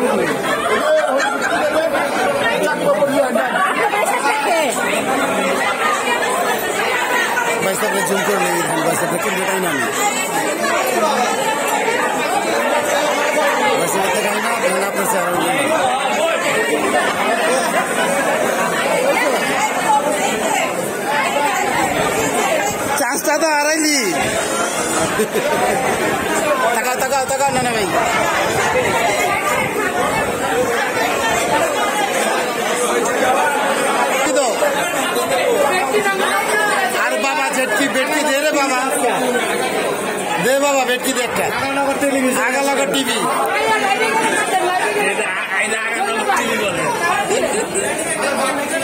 বাইশ আপনি জুম করে লেগে ধান বাইশ আপনি কিন্তু তাই না বাইশ আপনি তাই না ধান আপনার স্যার চান্সটা তো হারাইলি তাকাও তাকাও তাকাও না না ভাই বাবা বেটকি দে একটা আগালগর টিভি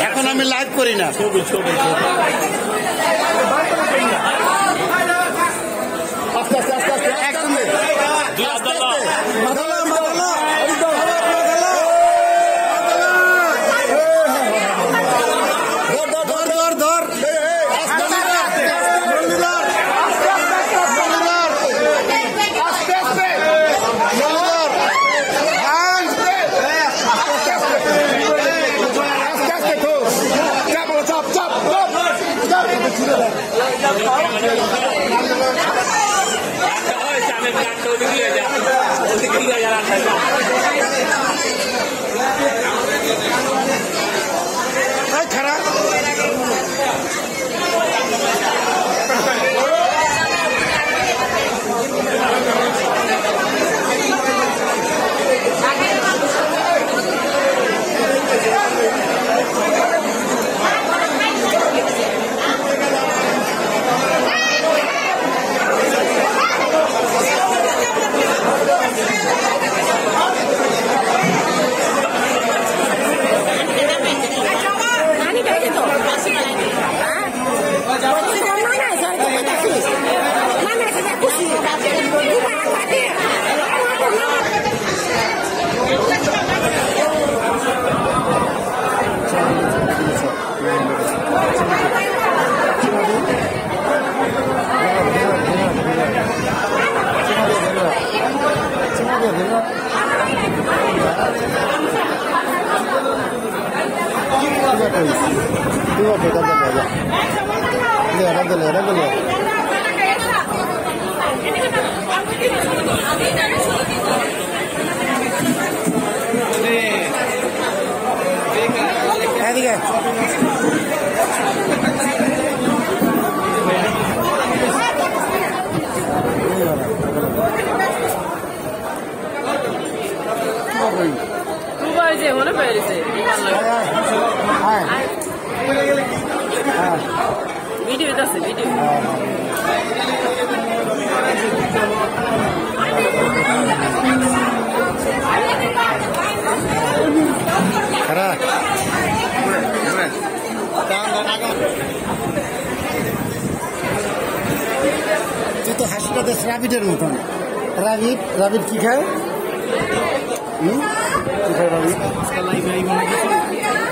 এখন আমি লাইভ করি না ছবি ছবি আস্তে আস্তে আস্তে আস্তে একদম இங்கே இடத்துல இடத்துல அதிக Thank you. যে মনে তুই তো হাসিটা দেশ রাবিটের মতন। রাবিট রাবিট কি খায়?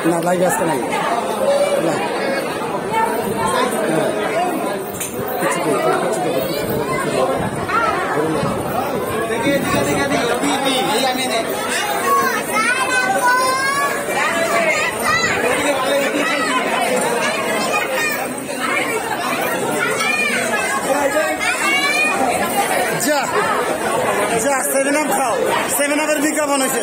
না লাইভ আসতে নাই যা যা সেভেন আপ খাও। সেভেন আপের বিজ্ঞাপন হয়েছে।